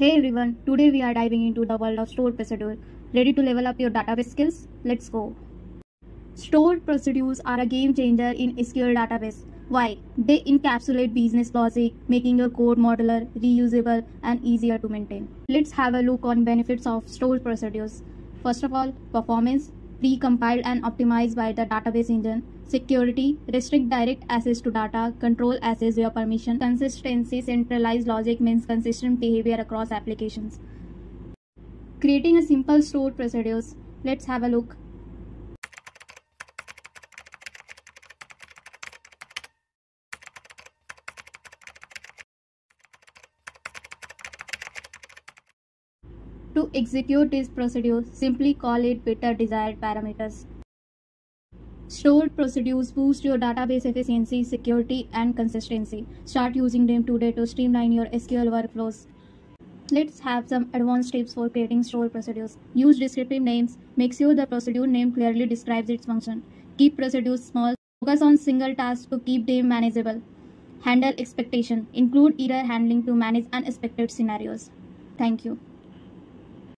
Hey everyone, today we are diving into the world of stored procedure. Ready to level up your database skills? Let's go. Stored procedures are a game changer in SQL database. Why? They encapsulate business logic, making your code modular, reusable, and easier to maintain. Let's have a look on benefits of stored procedures. First of all, performance, pre-compiled and optimized by the database engine. Security, restrict direct access to data, control access via permission. Consistency, centralized logic means consistent behavior across applications. Creating a simple stored procedures. Let's have a look. To execute this procedure, simply call it with the desired parameters. Stored procedures boost your database efficiency, security, and consistency. Start using them today to streamline your SQL workflows. Let's have some advanced tips for creating stored procedures. Use descriptive names. Make sure the procedure name clearly describes its function. Keep procedures small. Focus on single tasks to keep them manageable. Handle expectation. Include error handling to manage unexpected scenarios. Thank you.